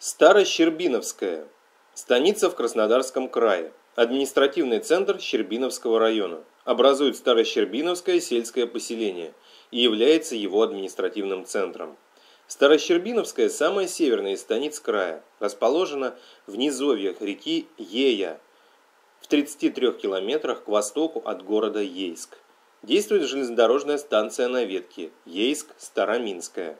Старощербиновская. Станица в Краснодарском крае. Административный центр Щербиновского района. Образует Старощербиновское сельское поселение и является его административным центром. Старощербиновская – самая северная из станиц края, расположена в низовьях реки Ея, в 33 километрах к востоку от города Ейск. Действует железнодорожная станция на ветке Ейск-Староминская.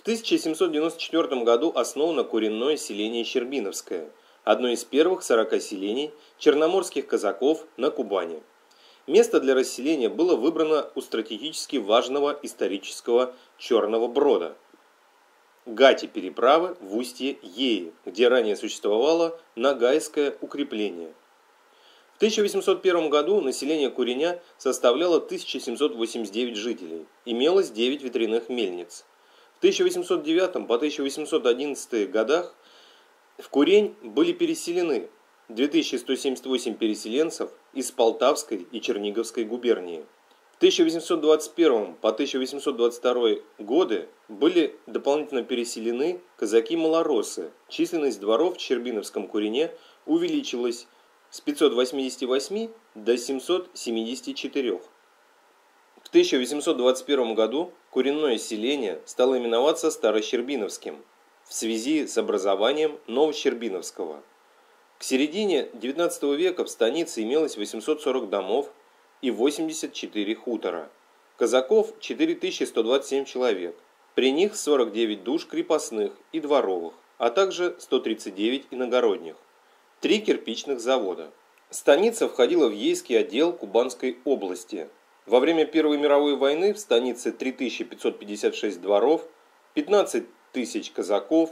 В 1794 году основано коренное селение Щербиновское, одно из первых 40 селений черноморских казаков на Кубани. Место для расселения было выбрано у стратегически важного исторического Черного Брода. Гати переправы в устье Еи, где ранее существовало Нагайское укрепление. В 1801 году население Куреня составляло 1789 жителей, имелось 9 ветряных мельниц. В 1809 по 1811 годах в Курень были переселены 2178 переселенцев из Полтавской и Черниговской губернии. В 1821 по 1822 годы были дополнительно переселены казаки-малоросы. Численность дворов в Щербиновском Курине увеличилась с 588 до 774. В 1821 году коренное селение стало именоваться Старощербиновским в связи с образованием Новощербиновского. К середине XIX века в станице имелось 840 домов и 84 хутора. Казаков 4127 человек. При них 49 душ крепостных и дворовых, а также 139 иногородних. Три кирпичных завода. Станица входила в Ейский отдел Кубанской области. Во время Первой мировой войны в станице 3556 дворов, 15 тысяч казаков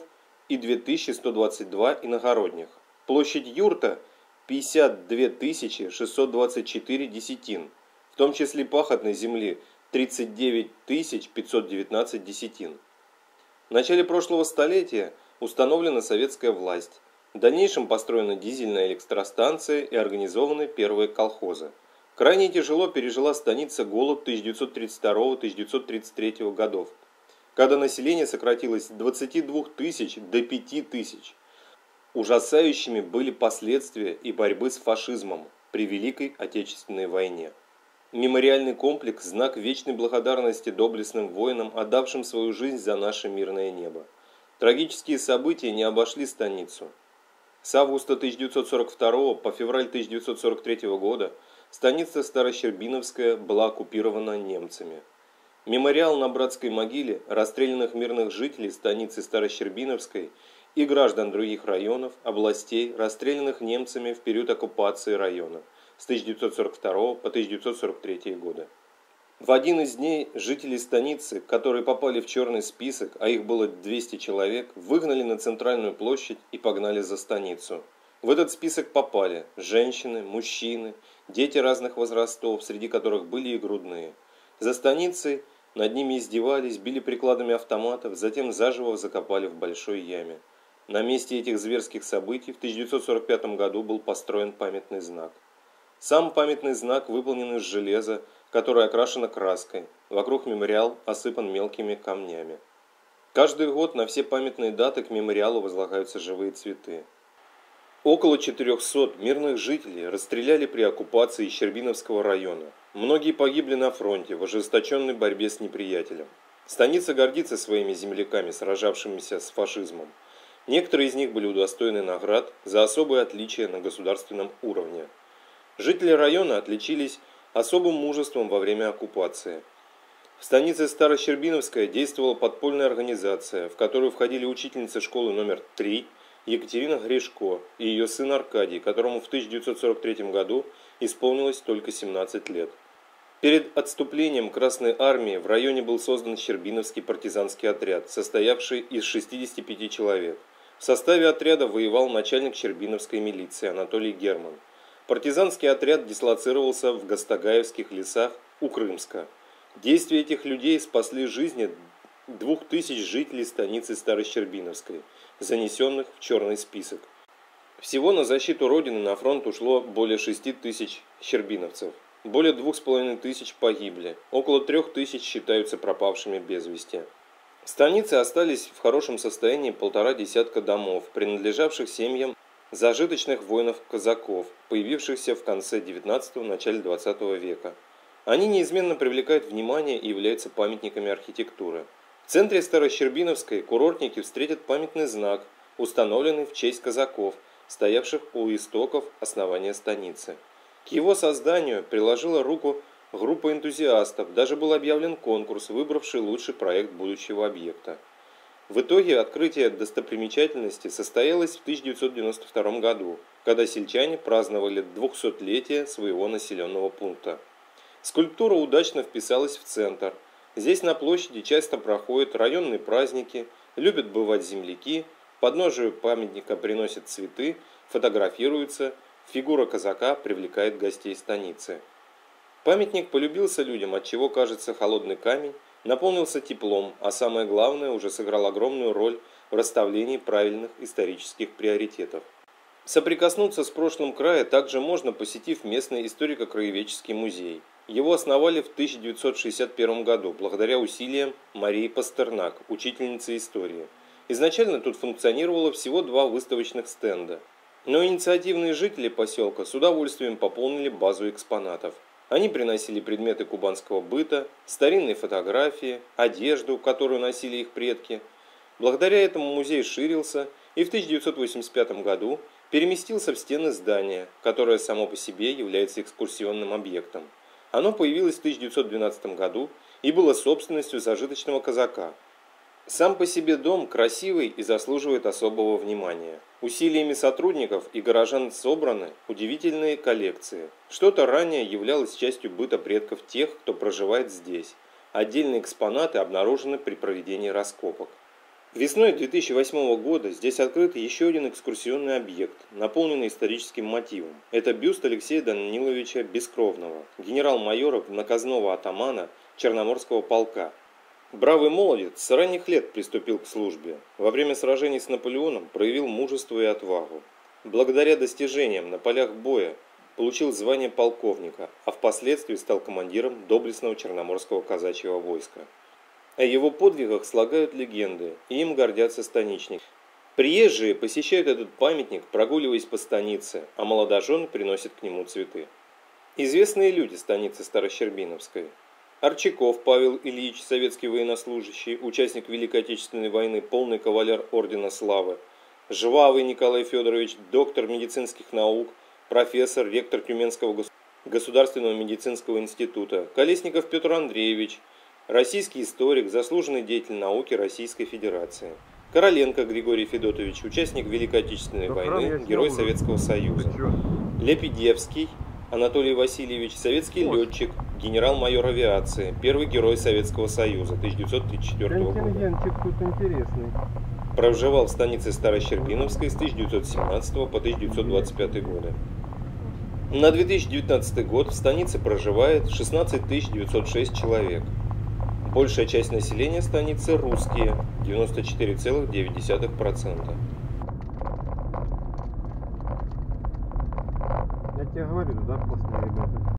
и 2122 иногородних. Площадь юрта 52 624 десятин, в том числе пахотной земли 39 519 десятин. В начале прошлого столетия установлена советская власть. В дальнейшем построена дизельная электростанция и организованы первые колхозы. Крайне тяжело пережила станица голод 1932-1933 годов, когда население сократилось с 22 тысяч до 5 тысяч. Ужасающими были последствия и борьбы с фашизмом при Великой Отечественной войне. Мемориальный комплекс – знак вечной благодарности доблестным воинам, отдавшим свою жизнь за наше мирное небо. Трагические события не обошли станицу. С августа 1942 по февраль 1943 года станица Старощербиновская была оккупирована немцами. Мемориал на братской могиле расстрелянных мирных жителей станицы Старощербиновской – и граждан других районов, областей, расстрелянных немцами в период оккупации района с 1942 по 1943 годы. В один из дней жители станицы, которые попали в черный список, а их было 200 человек, выгнали на центральную площадь и погнали за станицу. В этот список попали женщины, мужчины, дети разных возрастов, среди которых были и грудные. За станицей над ними издевались, били прикладами автоматов, затем заживо закопали в большой яме. На месте этих зверских событий в 1945 году был построен памятный знак. Сам памятный знак выполнен из железа, которое окрашено краской. Вокруг мемориал осыпан мелкими камнями. Каждый год на все памятные даты к мемориалу возлагаются живые цветы. Около 400 мирных жителей расстреляли при оккупации Щербиновского района. Многие погибли на фронте в ожесточенной борьбе с неприятелем. Станица гордится своими земляками, сражавшимися с фашизмом. Некоторые из них были удостоены наград за особые отличия на государственном уровне. Жители района отличились особым мужеством во время оккупации. В станице Старощербиновская действовала подпольная организация, в которую входили учительница школы номер 3 Екатерина Гришко и ее сын Аркадий, которому в 1943 году исполнилось только 17 лет. Перед отступлением Красной Армии в районе был создан Щербиновский партизанский отряд, состоявший из 65 человек. В составе отряда воевал начальник Щербиновской милиции Анатолий Герман. Партизанский отряд дислоцировался в Гастагаевских лесах у Крымска. Действия этих людей спасли жизни двух тысяч жителей станицы Старощербиновской, занесенных в черный список. Всего на защиту Родины на фронт ушло более 6 тысяч щербиновцев. Более двух с половиной тысяч погибли, около трех тысяч считаются пропавшими без вести. В станице остались в хорошем состоянии полтора десятка домов, принадлежавших семьям зажиточных воинов-казаков, появившихся в конце XIX – начале XX века. Они неизменно привлекают внимание и являются памятниками архитектуры. В центре Старощербиновской курортники встретят памятный знак, установленный в честь казаков, стоявших у истоков основания станицы. К его созданию приложила руку группа энтузиастов, даже был объявлен конкурс, выбравший лучший проект будущего объекта. В итоге открытие достопримечательности состоялось в 1992 году, когда сельчане праздновали 200-летие своего населенного пункта. Скульптура удачно вписалась в центр. Здесь на площади часто проходят районные праздники, любят бывать земляки, подножию памятника приносят цветы, фотографируются, фигура казака привлекает гостей станицы. Памятник полюбился людям, от чего кажется холодный камень, наполнился теплом, а самое главное, уже сыграл огромную роль в расставлении правильных исторических приоритетов. Соприкоснуться с прошлым края также можно, посетив местный историко-краеведческий музей. Его основали в 1961 году благодаря усилиям Марии Пастернак, учительницы истории. Изначально тут функционировало всего два выставочных стенда. Но инициативные жители поселка с удовольствием пополнили базу экспонатов – они приносили предметы кубанского быта, старинные фотографии, одежду, которую носили их предки. Благодаря этому музей ширился и в 1985 году переместился в стены здания, которое само по себе является экскурсионным объектом. Оно появилось в 1912 году и было собственностью зажиточного казака – сам по себе дом красивый и заслуживает особого внимания. Усилиями сотрудников и горожан собраны удивительные коллекции. Что-то ранее являлось частью быта предков тех, кто проживает здесь. Отдельные экспонаты обнаружены при проведении раскопок. Весной 2008 года здесь открыт еще один экскурсионный объект, наполненный историческим мотивом. Это бюст Алексея Даниловича Бескровного, генерал-майора наказного атамана Черноморского полка, Бравый молодец с ранних лет приступил к службе. Во время сражений с Наполеоном проявил мужество и отвагу. Благодаря достижениям на полях боя получил звание полковника, а впоследствии стал командиром доблестного Черноморского казачьего войска. О его подвигах слагают легенды, и им гордятся станичники. Приезжие посещают этот памятник, прогуливаясь по станице, а молодожены приносят к нему цветы. Известные люди станицы Старощербиновской – Арчаков Павел Ильич, советский военнослужащий, участник Великой Отечественной войны, полный кавалер Ордена Славы. Жвавый Николай Федорович, доктор медицинских наук, профессор, ректор Тюменского государственного медицинского института. Колесников Петр Андреевич, российский историк, заслуженный деятель науки Российской Федерации. Короленко Григорий Федотович, участник Великой Отечественной войны, герой Советского Союза. Лепидевский Анатолий Васильевич, советский летчик, генерал-майор авиации, первый герой Советского Союза 1934 года. тут интересный. Проживал в станице Старощербиновской с 1917 по 1925 годы. На 2019 год в станице проживает 16 906 человек. Большая часть населения станицы русские, 94,9%. Я тебе говорю, да, вкусные ребята.